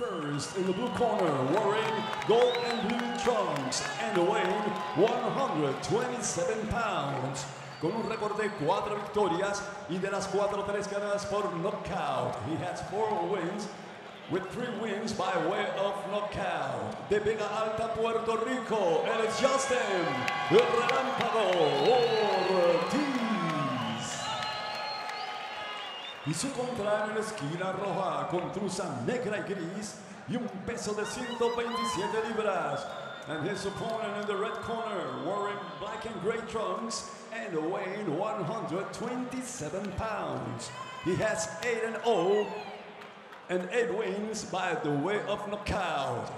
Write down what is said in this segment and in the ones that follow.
First in the blue corner, wearing gold and blue trunks and weighing 127 pounds. Con un récord de cuatro victorias y de las cuatro tres ganadas por knockout. He has four wins with three wins by way of knockout. De Vega Alta, Puerto Rico, es Justin el Relámpago oh. Y su contra en la esquina roja con truza negra y gris y un peso de 127 libras. And his opponent in the red corner wearing black and gray trunks and weighing 127 pounds. He has 8 and 0 and 8 wins by the way of knockout.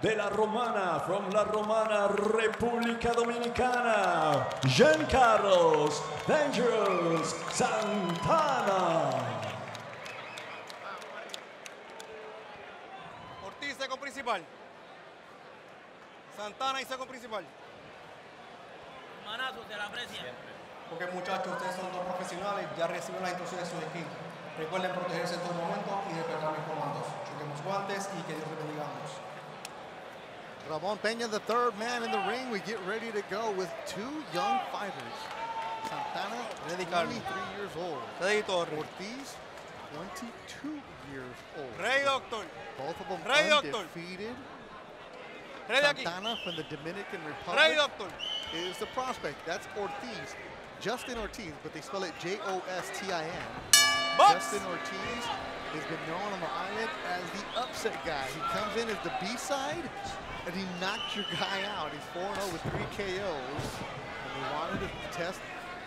De la Romana, from La Romana, República Dominicana, Jean Carlos Dangerous Santana. Ortiz, seco principal. Santana y seco principal. Manazo, se la aprecia. Porque muchachos, ustedes son dos profesionales, ya reciben las instrucciones de su equipo. Recuerden protegerse en todo momento y respetar mis comandos. Choquemos guantes y que Dios les bendiga. Ramon Peña, the third man in the ring. We get ready to go with two young fighters. Santana, Ready, 23 Carlos. years old. Ortiz, 22 years old. Rey Doctor. Both of them Rey undefeated. Rey. Santana from the Dominican Republic Doctor. is the prospect. That's Ortiz. Justin Ortiz, but they spell it J-O-S-T-I-N. Justin Ortiz has been known on the island as the upset guy. He comes in as the B-side, and he knocked your guy out. He's 4-0 with three KOs. And they wanted to test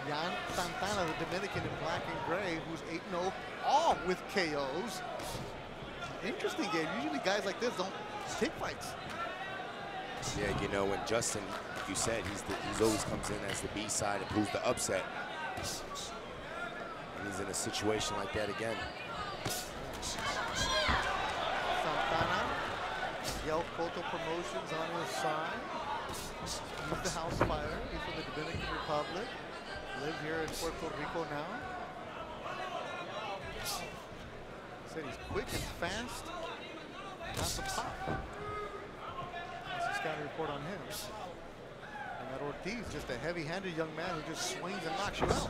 Yan Santana, the Dominican in black and gray, who's 8-0, all with KOs. Interesting game. Usually guys like this don't take fights. Yeah, you know, when Justin, like you said, he's the, he's always comes in as the B side and proves the upset. And he's in a situation like that again. Santana, Yelp Photo Promotions on his side. He's the house fighter. He's from the Dominican Republic. Live here in Puerto Rico now. Said he's quick and fast. Not the pop. That's a scouting report on him. And that Ortiz, just a heavy-handed young man who just swings and knocks you out.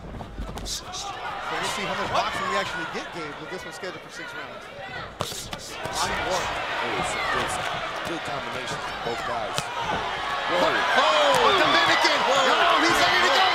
So we'll see how much boxing we actually get, Gabe, with this one scheduled for six rounds. Body work. It's a good, combination from both guys. Oh, Dominican! Oh, he's ready to go, ready to go!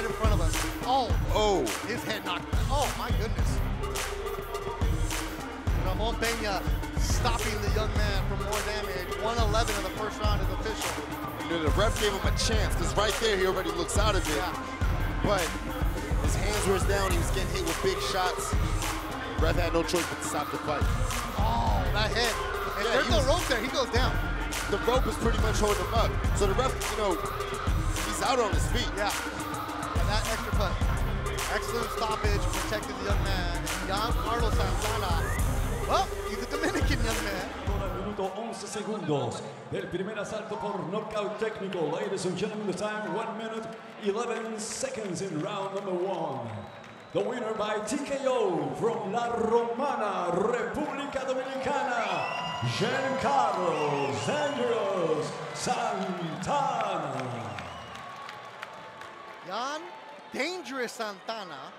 Right in front of us. Oh, Oh, his head knocked. Oh, my goodness. Ramon Peña stopping the young man from more damage. 111 in the first round is official. you know, the ref gave him a chance because right there he already looks out of it. Yeah. But his hands were down. He was getting hit with big shots. Ref had no choice but to stop the fight. Oh, that hit. And Yeah, there's no was- rope there. He goes down. The rope is pretty much holding him up. So the ref, you know, he's out on his feet. Yeah. That extra. Excellent stoppage, protected the young man. Yan Carlos Santana. Well, he's a Dominican young man. Minuto 11 segundos del primer asalto por knockout técnico. Ladies and gentlemen, the time 1 minute 11 seconds in round number 1. The winner by TKO from La Romana, República Dominicana, Giancarlo Zandros Santana. Yan Dangerous Santana.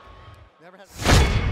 Never had.